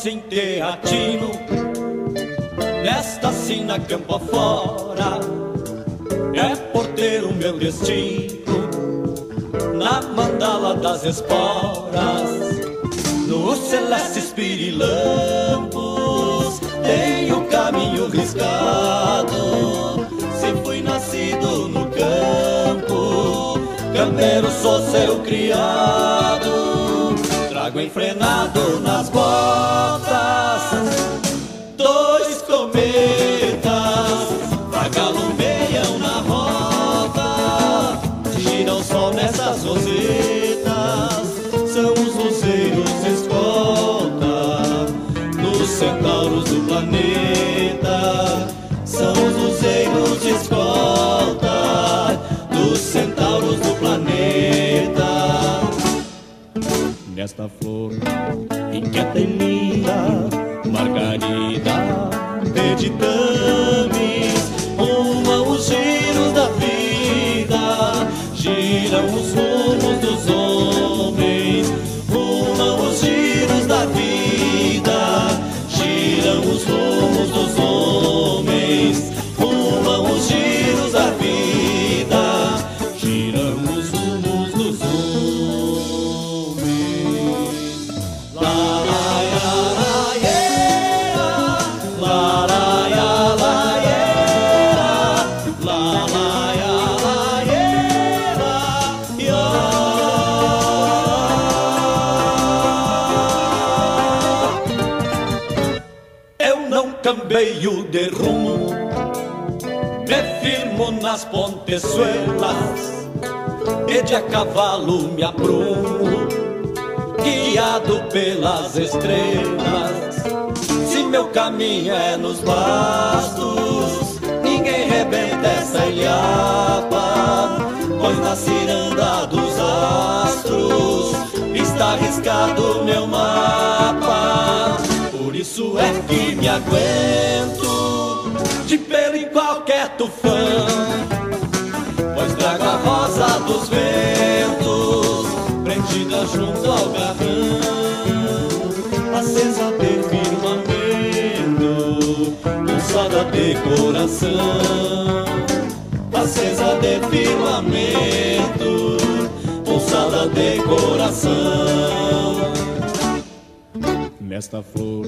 assim teatino, nesta sina campo afora. É por ter o meu destino na mandala das esporas, no celestes pirilampos, tem o caminho riscado. Se fui nascido no campo, campeiro sou seu criado, enfrenado nas botas, linda, Margarida, meditames, rumam os giros da vida, giram os rumos de rumo, me firmo nas pontezuelas e de a cavalo me aprumo, guiado pelas estrelas. Se meu caminho é nos bastos, ninguém rebenta essa ilhapa, pois na ciranda dos astros está arriscado meu mapa. Por isso é que me aguento de pelo em qualquer tufão. Pois trago a rosa dos ventos Prendida junto ao garrão. Acesa de firmamento Pulsada de coração Acesa de firmamento Pulsada de coração Nesta flor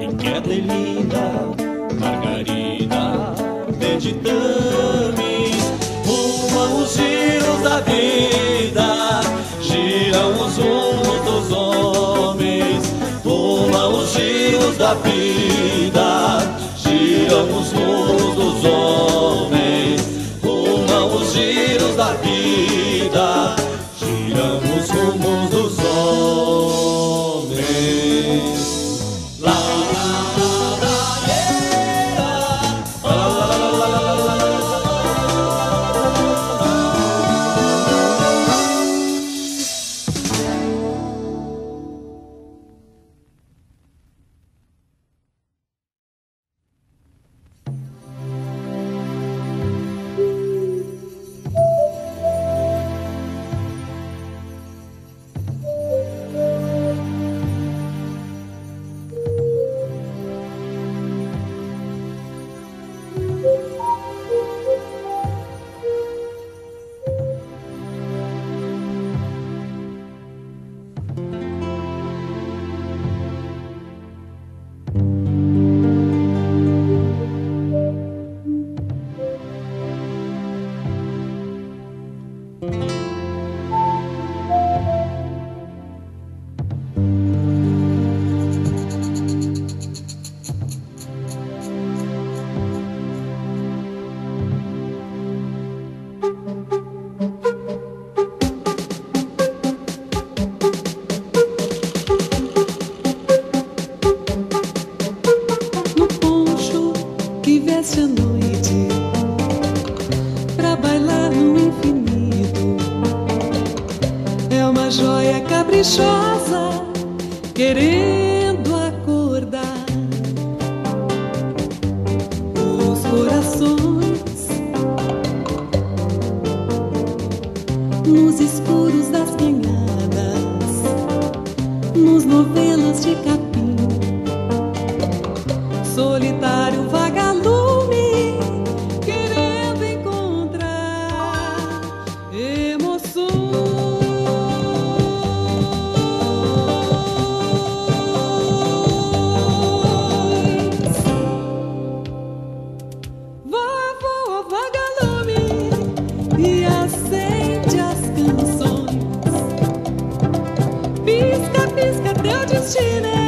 inquieta e linda Margarida meditames Rumam os giros da vida Giram os rumos dos homens. Rumam os giros da vida Giram os rumos dos homens しね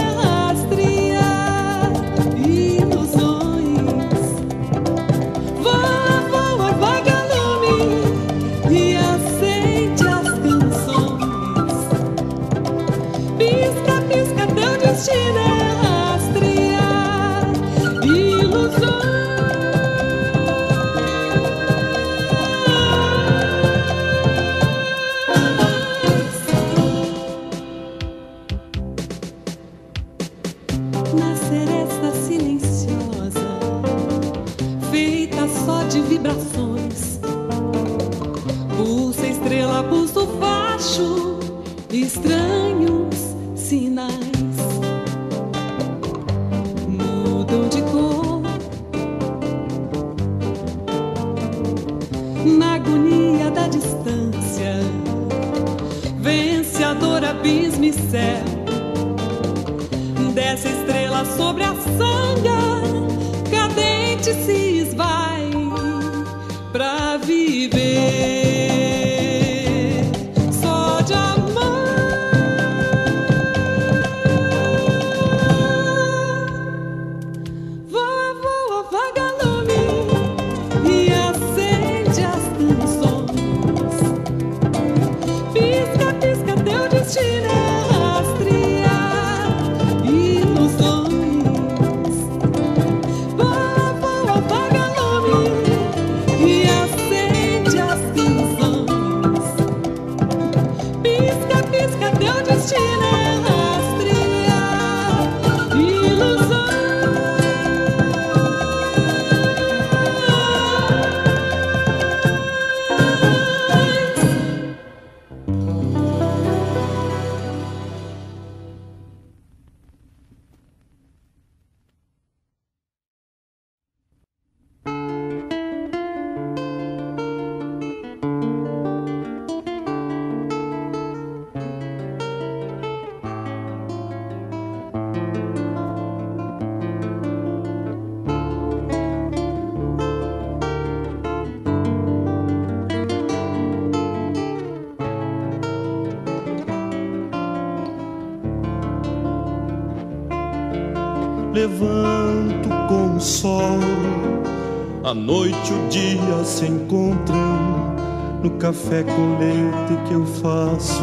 A noite e o dia se encontram no café com leite que eu faço.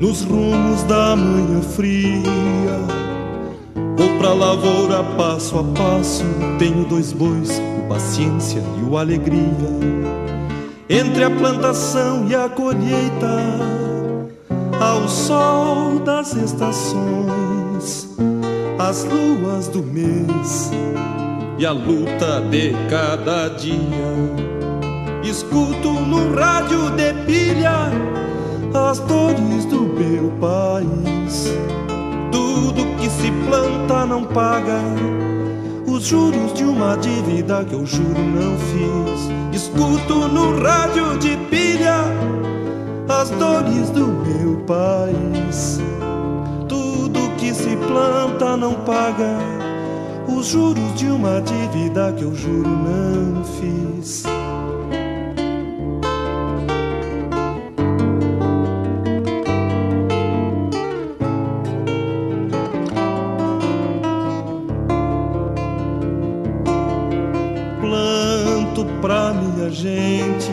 Nos rumos da manhã fria, vou pra lavoura passo a passo. Tenho dois bois, o paciência e o alegria. Entre a plantação e a colheita, ao sol das estações as luas do mês e a luta de cada dia. Escuto no rádio de pilha as dores do meu país. Tudo que se planta não paga os juros de uma dívida que eu juro não fiz. Escuto no rádio de pilha as dores do meu país se planta não paga os juros de uma dívida que eu juro não fiz. Planto pra minha gente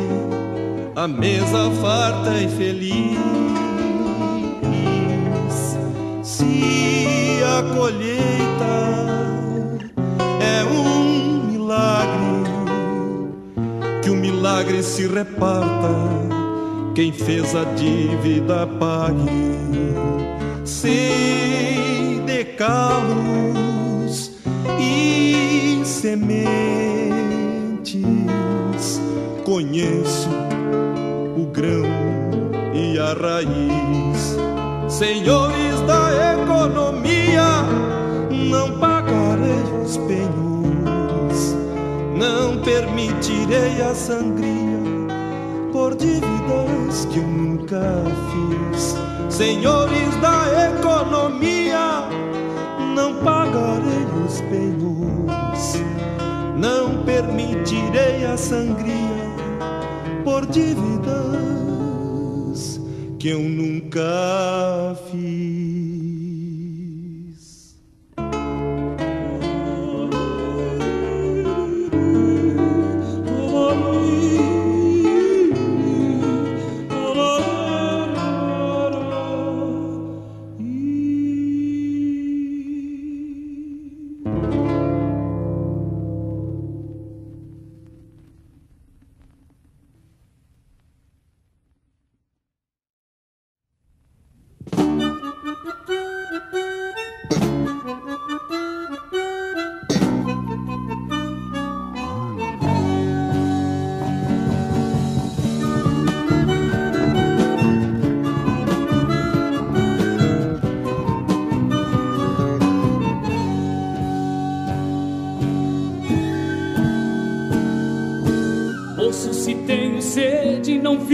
a mesa farta e feliz quem fez a dívida pague. Sei de carros e sementes, conheço o grão e a raiz. Senhores da economia, não pagarei os penhores, não permitirei a sangria por coisas que eu nunca fiz. Senhores da economia, não pagarei os pelos, não permitirei a sangria por dívidas que eu nunca fiz.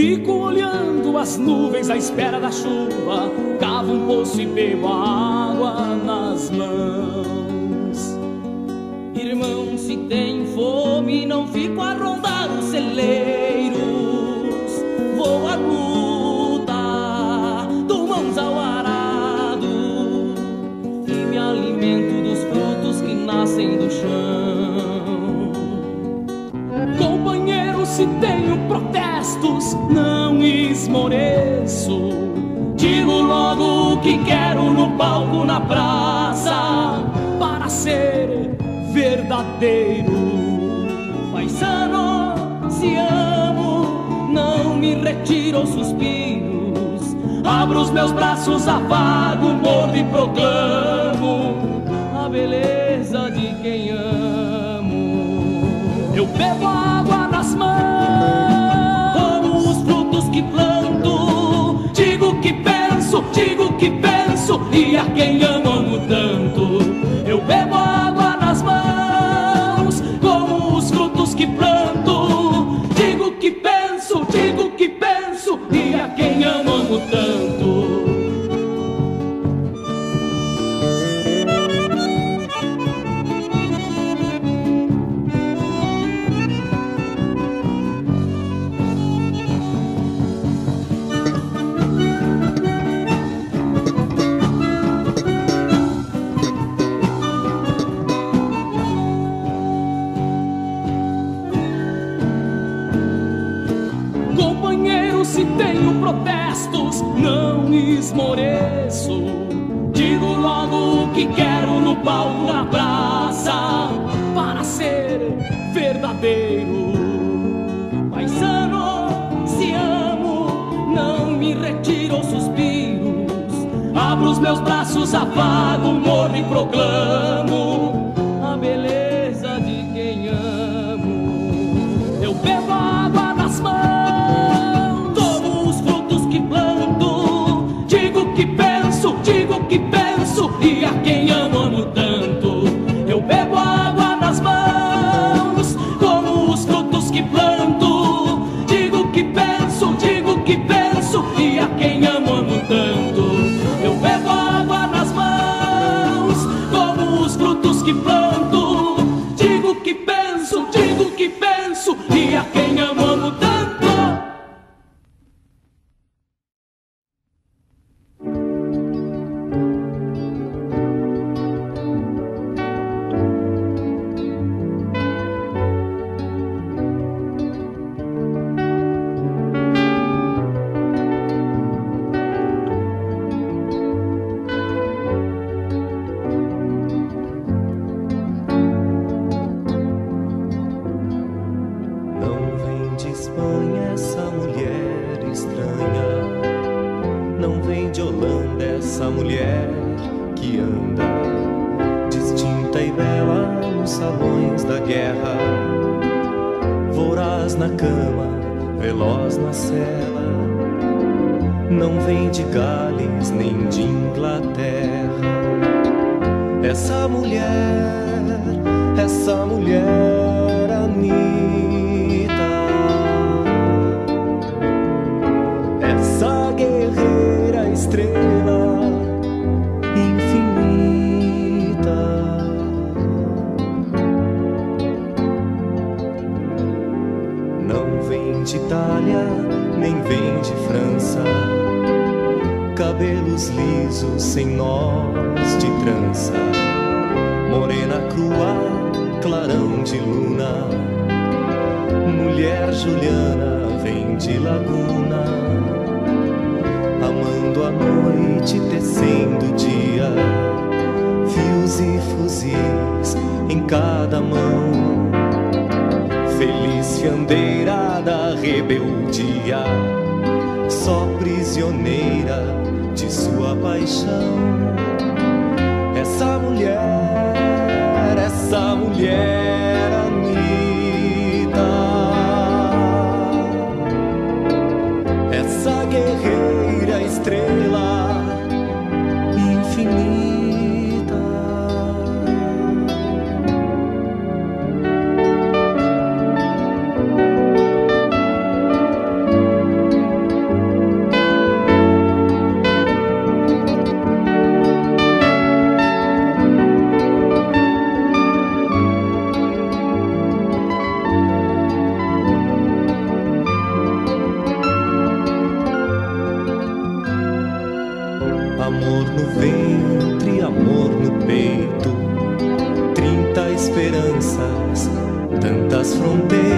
Fico olhando as nuvens à espera da chuva. Cavo um poço e bebo a água nas mãos. Irmão, se tem fome, não fico arrojado palco, na praça, para ser verdadeiro. Paisano, se amo, não me retiro os suspiros. Abro os meus braços, apago, morro e proclamo a beleza de quem amo. Eu bebo água nas mãos, como os frutos que planto. Digo que penso, digo que penso isso e a quem ama. keep blowing. nem vem de França. Cabelos lisos, sem nós de trança. Morena crua, clarão de luna. Mulher Juliana vem de Laguna. Amando a noite, tecendo o dia. Fios e fuzis em cada mão feliz fiandeira da rebeldia, só prisioneira de sua paixão. Essa mulher, essa mulher tantas fronteiras,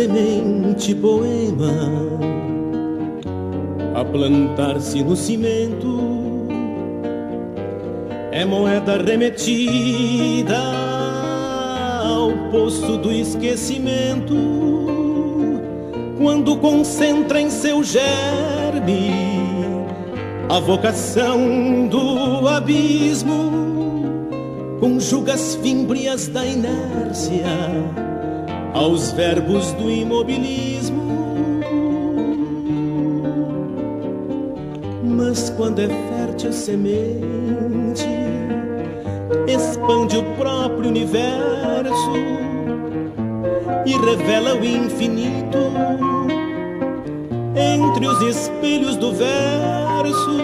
semente poema a plantar-se no cimento. É moeda remetida ao poço do esquecimento quando concentra em seu germe a vocação do abismo conjuga as fímbrias da inércia aos verbos do imobilismo. Mas quando é fértil semente, expande o próprio universo e revela o infinito entre os espelhos do verso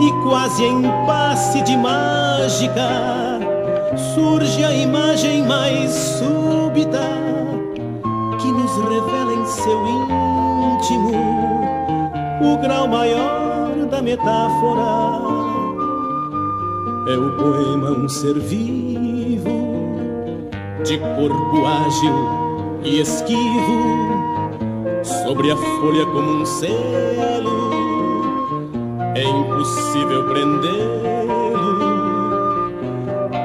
e quase em passe de mágica surge a imagem mais súbita revela em seu íntimo o grau maior da metáfora. É o poema um ser vivo, de corpo ágil e esquivo, sobre a folha como um selo. É impossível prendê-lo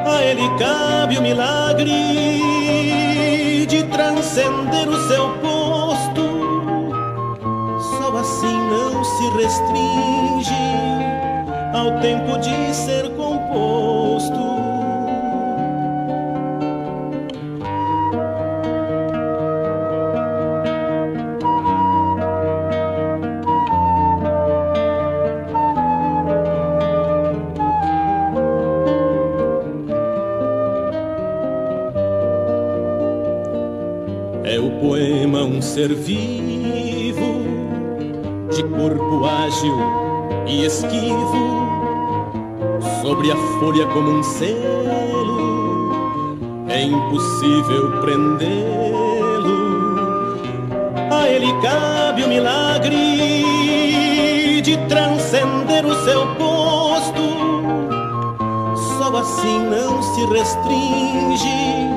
a ele cabe o milagre de transcender o seu posto. restringe ao tempo de ser composto. É o poema um serviço. Folha como um selo, é impossível prendê-lo. A ele cabe o milagre de transcender o seu posto, só assim não se restringe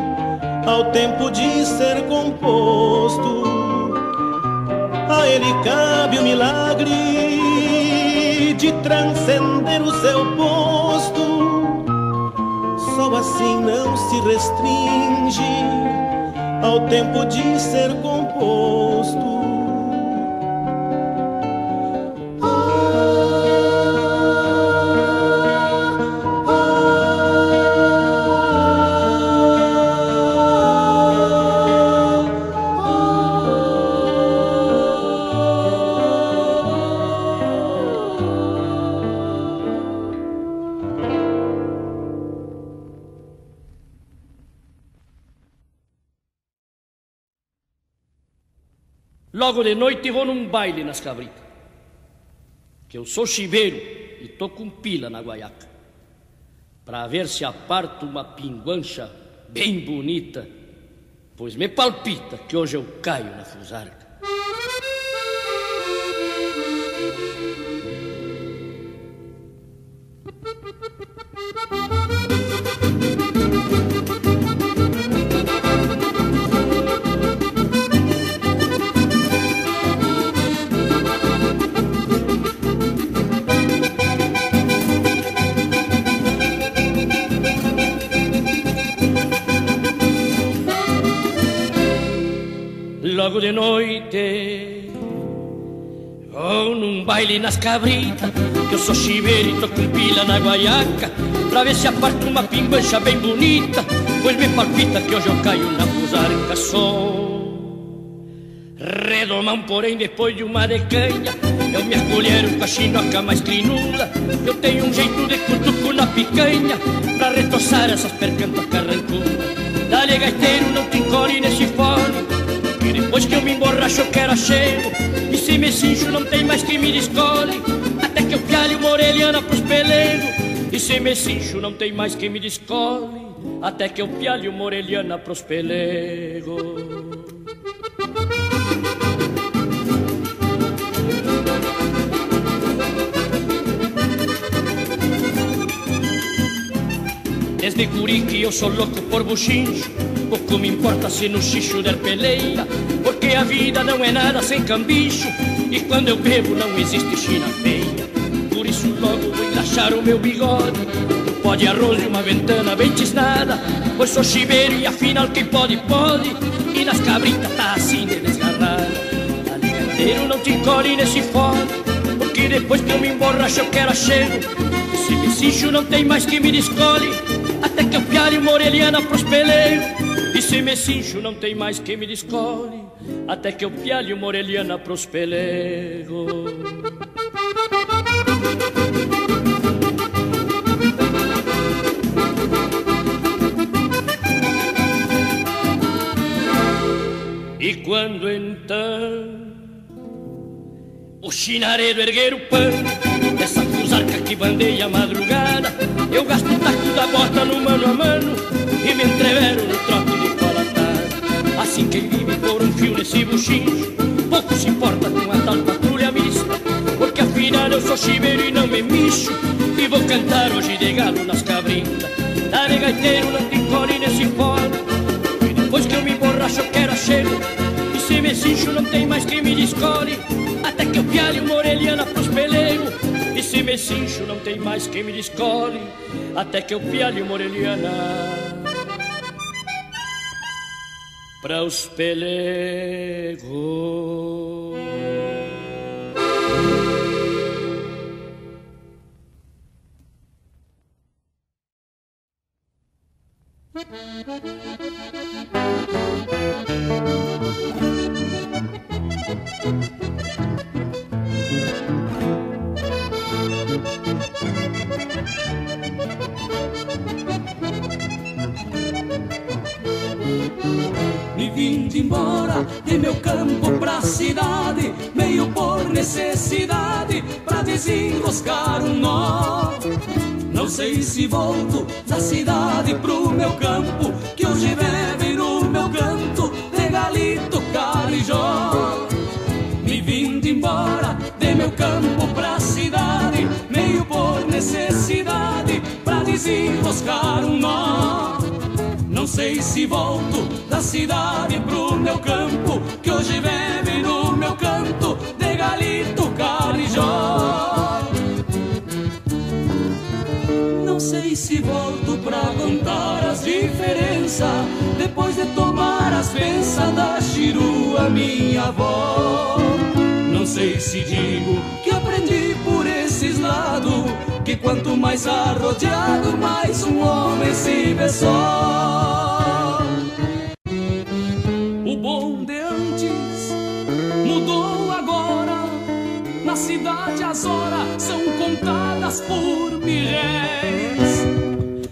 ao tempo de ser composto. A ele cabe o milagre de transcender o seu posto. Só assim não se restringe ao tempo de ser composto. Logo de noite vou num baile nas cabritas. Que eu sou chiveiro e tô com pila na guaiaca. Pra ver se aparto uma pinguancha bem bonita, pois me palpita que hoje eu caio na fusarca. Logo de noite. Vou num baile nas cabritas Que eu sou chiveiro e tô com pila na guaiaca. Pra ver se aparto uma pimbancha bem bonita Pois me palpita que hoje eu caio na fusarca Sou redomão, porém depois de uma decanha Eu me acolhero com a chinoca mais Eu tenho um jeito de cutuco na picanha Pra retoçar essas percantas carrancudas Dale gaiteiro, não te encolhe nesse fone e depois que eu me emborracho eu quero cheiro E se me cincho não tem mais quem me descole. Até que eu pialhe uma orelhana pros pelegos. E se me cincho não tem mais quem me descole. Até que eu pialhe uma orelhana pros pelegos. Desde guri que eu sou louco por buchincho Pouco me importa se no xixo der peleia Porque a vida não é nada sem cambicho. E quando eu bebo não existe china feia. Por isso logo vou engraxar o meu bigode. Um pó de arroz e uma ventana bem tisnada. Pois sou chiveiro e afinal quem pode, pode. E nas cabritas tá assim de desgarrada Aligateiro não te encolhe nesse fone Porque depois que eu me emborracho eu quero chego E se me cincho não tem mais que me descole até que eu piare uma orelhana pros peleiros E se me cincho não tem mais quem me descole Até que eu piale uma orelhana pros E quando então o chinaredo erguer o pano Dessa fusarca que bandeia a madrugada Eu gasto o taco da bota no mano a mano E me entrevero no Assim quem vive por um fio nesse buchinho. Pouco se importa com a tal patrulha mista Porque afinal eu sou chiveiro e não me micho. E vou cantar hoje de galo nas cabritas Dale gaiteiro, não te encolhe nesse fora E depois que eu me emborracho eu quero a chego E se me cincho não tem mais quem me descole. Até que eu piale uma orelhana pros pelegos E se me cincho não tem mais quem me descole. Até que eu piale uma orelhana Para os pelegos cidade, meio por necessidade, pra desenroscar um nó. Não sei se volto da cidade pro meu campo, que hoje bebe no meu canto de galito carijó. Me vindo embora de meu campo pra cidade, meio por necessidade, pra desenroscar um nó. Não sei se volto da cidade pro meu campo, que hoje bebe meu canto de galito carijó. Não sei se volto pra contar as diferenças, depois de tomar as bênçãos da chirua minha avó. Não sei se digo que aprendi por esses lados, que quanto mais arrodeado, mais um homem se vê só. Contadas por mil réis.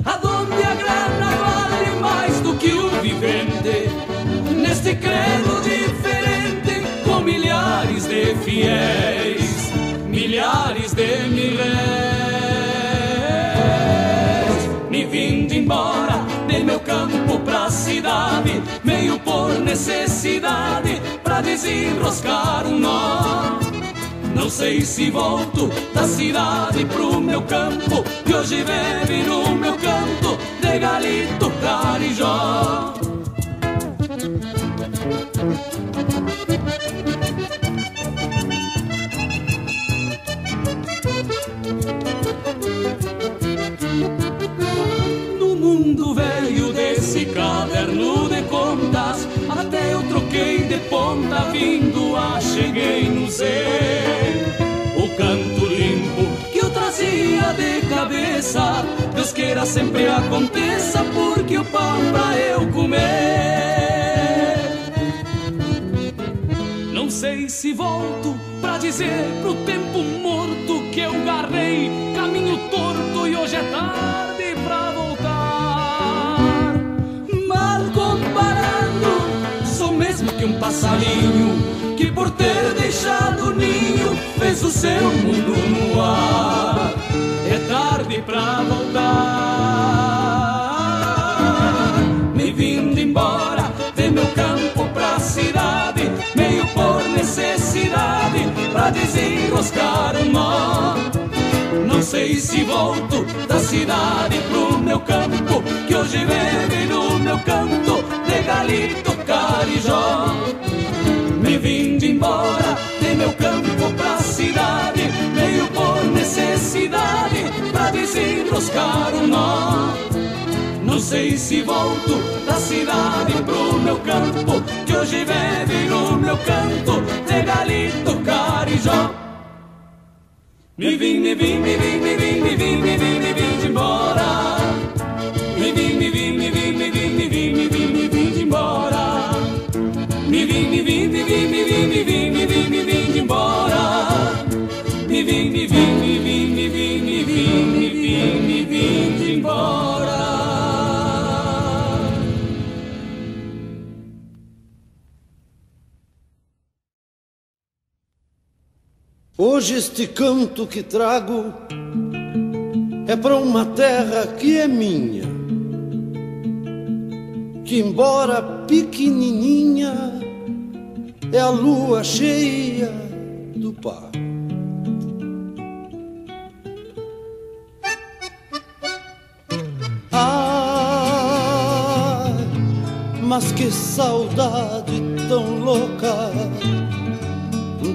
Aonde a grana vale mais do que o vivente. Neste credo diferente, com milhares de fiéis, milhares de mil réis. Me vindo embora de meu campo pra cidade, meio por necessidade, pra desenroscar um nó. Não sei se volto da cidade pro meu campo, que hoje bebe no meu canto de galito carijó. Ponta vindo a cheguei no Z. O canto limpo que eu trazia de cabeça, Deus queira sempre aconteça, porque o pão pra eu comer. Não sei se volto pra dizer pro tempo morto que eu garrei caminho torto e hoje é tarde passarinho que por ter deixado o ninho fez o seu mundo no ar. É tarde pra voltar. Me vindo embora de meu campo pra cidade, meio por necessidade, pra desenroscar um nó. Não sei se volto da cidade pro meu campo, que hoje bebe no meu canto de galito carijó. Me vindo embora de meu campo pra cidade, meio por necessidade, pra desenroscar um nó. Não sei se volto da cidade pro meu campo, que hoje bebe no meu canto de galito carijó. Me vim, me vim, me vim, me vim, me vim, me vim, me vim de embora. Me vim, me vim, me vim, de embora. Me vim, me vim, me vim, me vim, me vim, me vim, me vim de embora. Hoje este canto que trago é para uma terra que é minha, que embora pequenininha é a lua cheia do par. Ah, mas que saudade tão louca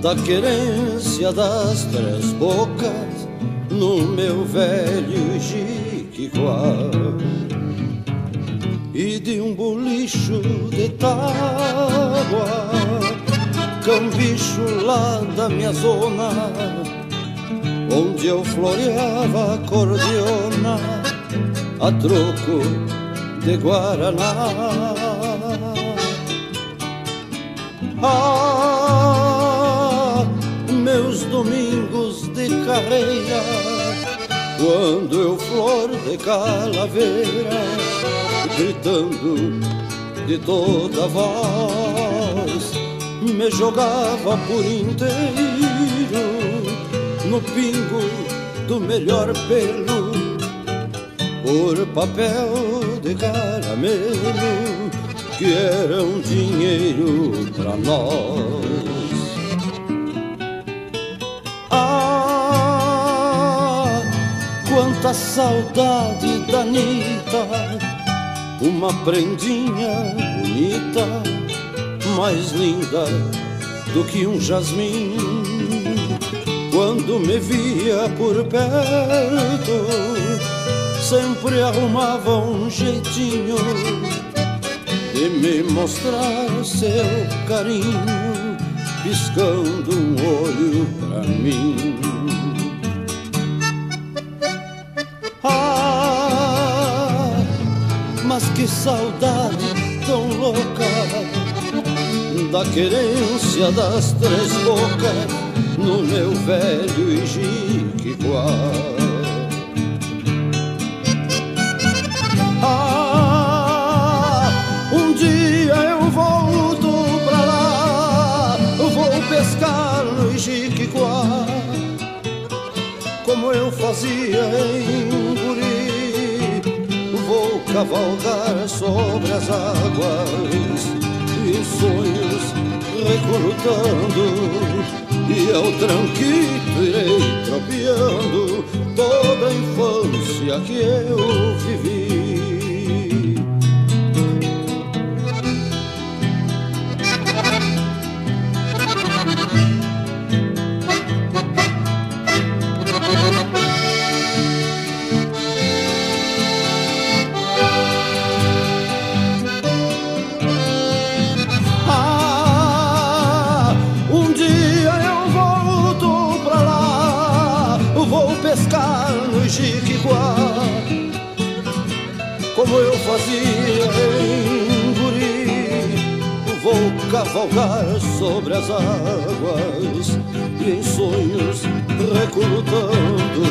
da querência das três bocas no meu velho jiquiguá e de um bolicho de tábua cambicho lá da minha zona onde eu floreava a cordiona a troco de guaraná. Ah, meus domingos de carreira, quando eu flor de calaveira, gritando de toda voz, me jogava por inteiro no pingo do melhor pelo por papel de caramelo que era um dinheiro pra nós. Ah, quanta saudade da Anitta, uma prendinha bonita mais linda do que um jasmim. Quando me via por perto, sempre arrumava um jeitinho de me mostrar seu carinho, piscando um olho pra mim. Ah, mas que saudade da querência das três bocas no meu velho Ijiquiguá. Ah, um dia eu volto pra lá, vou pescar no Ijiquiguá, como eu fazia em Guri, vou cavalgar sobre as águas em sonhos recrutando e ao tranquito irei tropeando toda a infância que eu vivi. Cavalgar sobre as águas e em sonhos recrutando.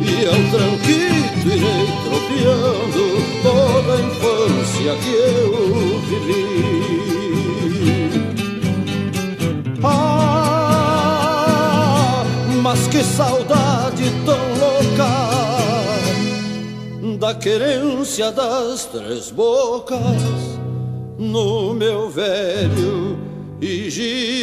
E ao tranquito irei tropeando toda a infância que eu vivi. Ah, mas que saudade tão louca da querência das três bocas no meu velho Ijiquiquá.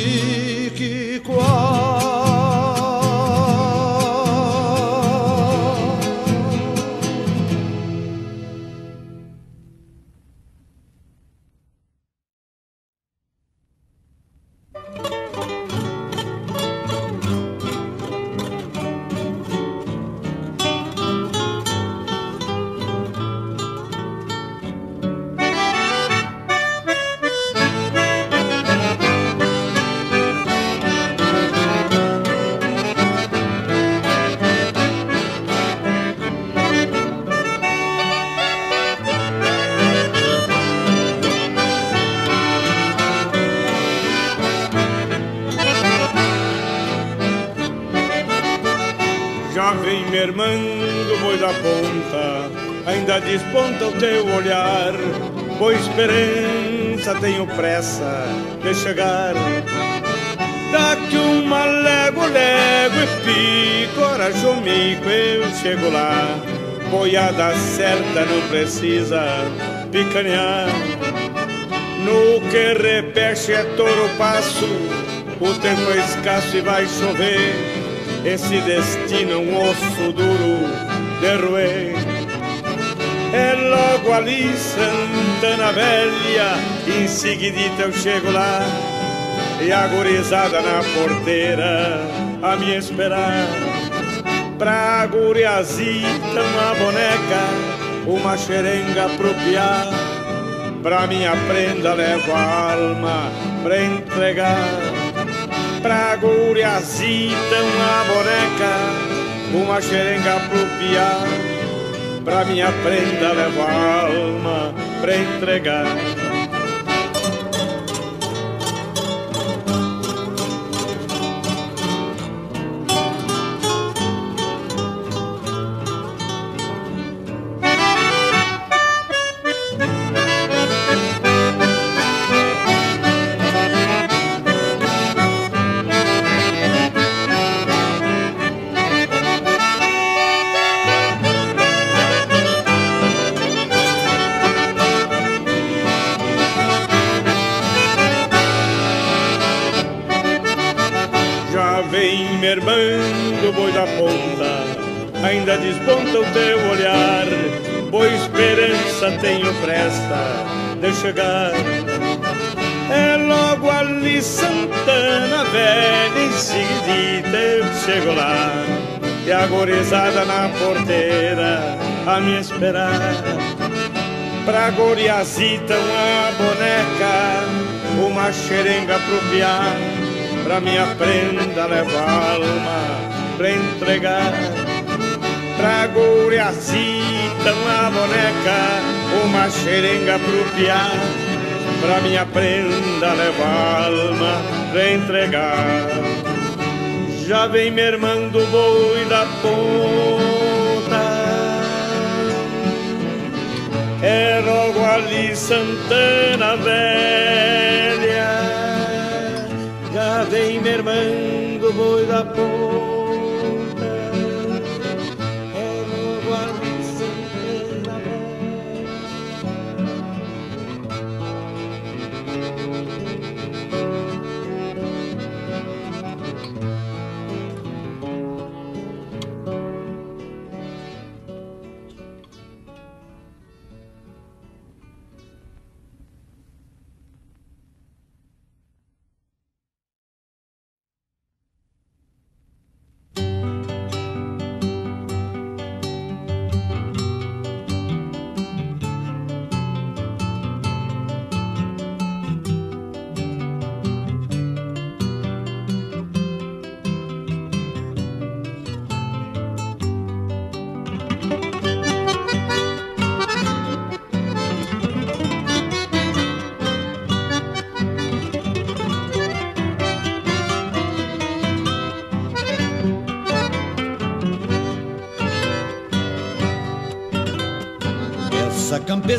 Desponta o teu olhar, com esperança tenho pressa de chegar. Daqui uma légua, légua e pico, corajoso mico, eu chego lá. Boiada certa, não precisa picanear. No que repeche é touro passo, o tempo é escasso e vai chover. Esse destino é um osso duro de roer. É logo ali Santana Velha, em seguidita eu chego lá. E a gurizada na porteira a me esperar. Pra guriazita uma boneca, uma xerenga pro piá. Pra minha prenda levo a alma pra entregar. Pra guriazita uma boneca, uma xerenga pro piá pra minha prenda levo alma pra entregar. Chegar. É logo ali Santana Velha, em seguida eu chego lá. E a gorizada na porteira a me esperar. Pra goriazita uma boneca, uma xerenga pro piá pra minha prenda levar alma pra entregar. Pra guriacita uma boneca, uma xerenga pro piá, pra minha prenda levar alma entregar. Já vem mermando o boi da ponta, é logo ali Santana Velha já vem mermando o boi da ponta.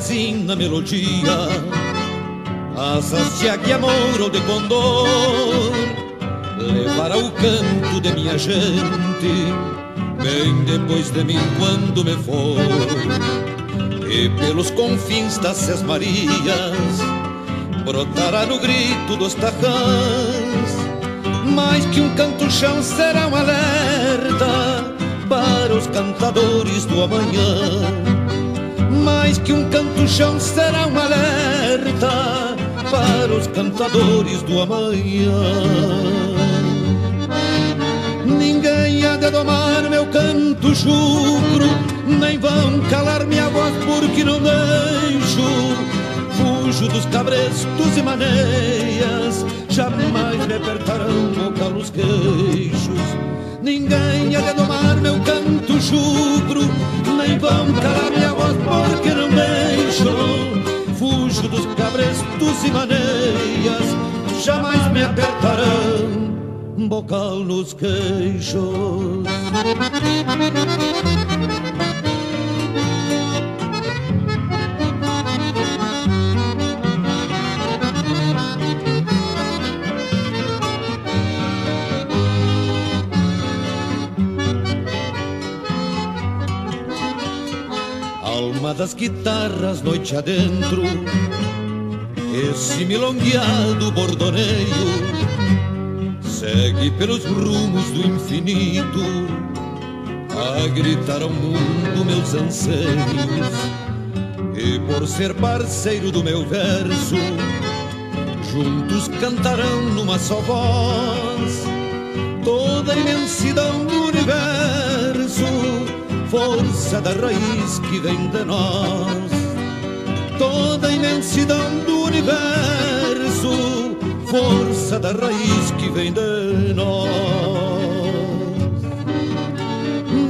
Campesina melodia, asas de águia ou de condor, levará o canto de minha gente, bem depois de mim quando me for. E pelos confins das Ses Marias, brotará no grito dos tacãs, mais que um canto chão será um alerta para os cantadores do amanhã mais que um canto chão será um alerta para os cantadores do amanhã. Ninguém há de domar meu canto chucro, nem vão calar minha voz porque não deixo. Fujo dos cabrestos e maneias, jamais me apertarão boca nos queixos. Ninguém há de domar meu canto chucro, nem vão calar minha voz porque não deixo. Fujo dos cabrestos e maneias, jamais me apertarão bocal nos queixos. Das guitarras noite adentro. Esse milongueado bordoneio Segue pelos rumos do infinito A gritar ao mundo meus anseios. E por ser parceiro do meu verso Juntos cantarão numa só voz Toda a imensidão do universo força da raiz que vem de nós. Toda a imensidão do universo, força da raiz que vem de nós.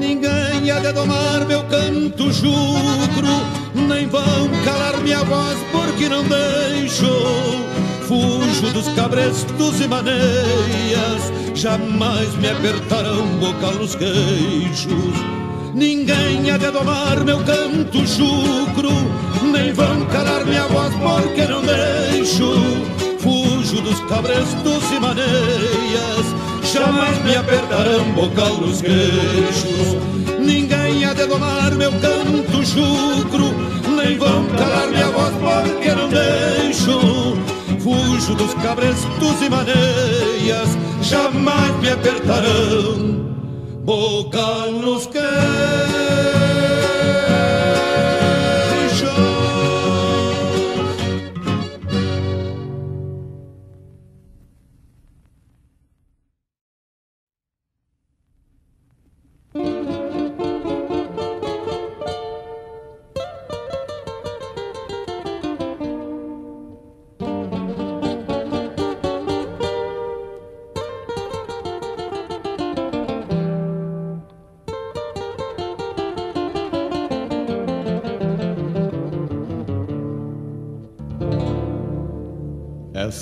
Ninguém há de domar meu canto jugro, nem vão calar minha voz porque não deixo. Fujo dos cabrestos e maneias, jamais me apertarão boca nos queixos Ninguém há de domar meu canto chucro, nem vão calar minha voz porque não deixo. Fujo dos cabrestos e maneias, jamais me apertarão bocal nos queixos. Ninguém há de domar meu canto chucro, nem vão calar minha voz porque não deixo. refúgio dos cabrestos e maneias jamais me apertarão. Boca nos quer.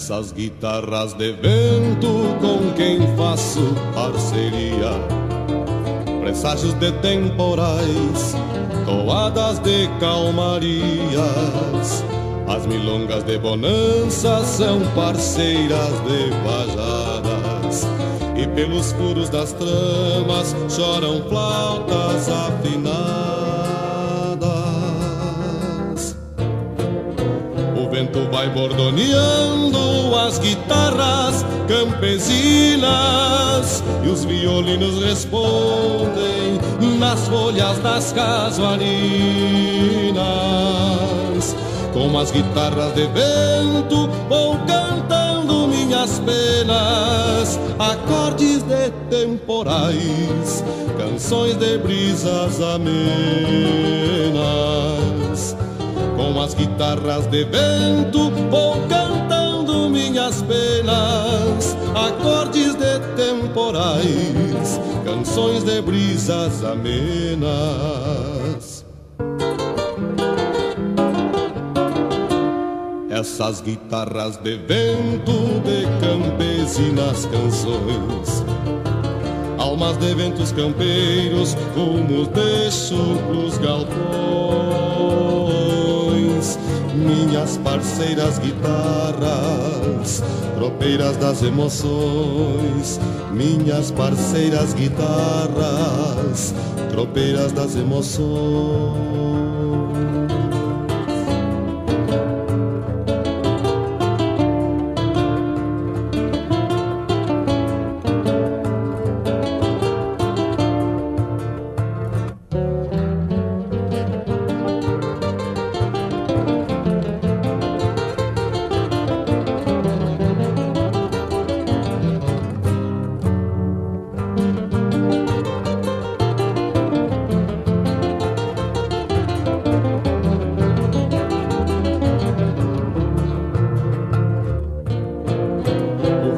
Essas guitarras de vento com quem faço parceria, presságios de temporais, toadas de calmarias. As milongas de bonança são parceiras de vajadas, e pelos furos das tramas choram flautas afinadas. Vai bordoneando as guitarras campesinas e os violinos respondem nas folhas das casuarinas. Com as guitarras de vento vou cantando minhas penas, acordes de temporais, canções de brisas amenas com as guitarras de vento vou cantando minhas penas, acordes de temporais, canções de brisas amenas. Essas guitarras de vento de campesinas canções. Almas de ventos campeiros, rumos de chucros galpões minhas parceiras guitarras, tropeiras das emoções, minhas parceiras guitarras, tropeiras das emoções.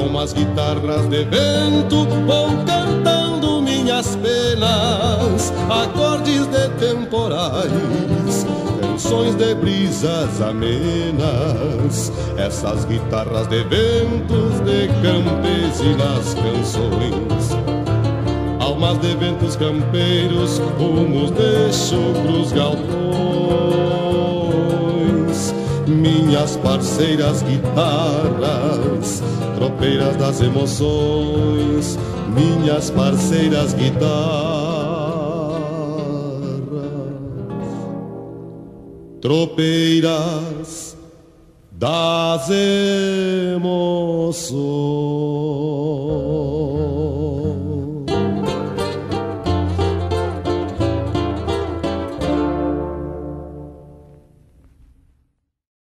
Com as guitarras de vento vou cantando minhas penas, acordes de temporais canções de brisas amenas, essas guitarras de ventos de campesinas canções. Almas de ventos campeiros, rumos de chucros galpões. Minhas parceiras guitarras, tropeiras das emoções, minhas parceiras guitarras tropeiras das emoções.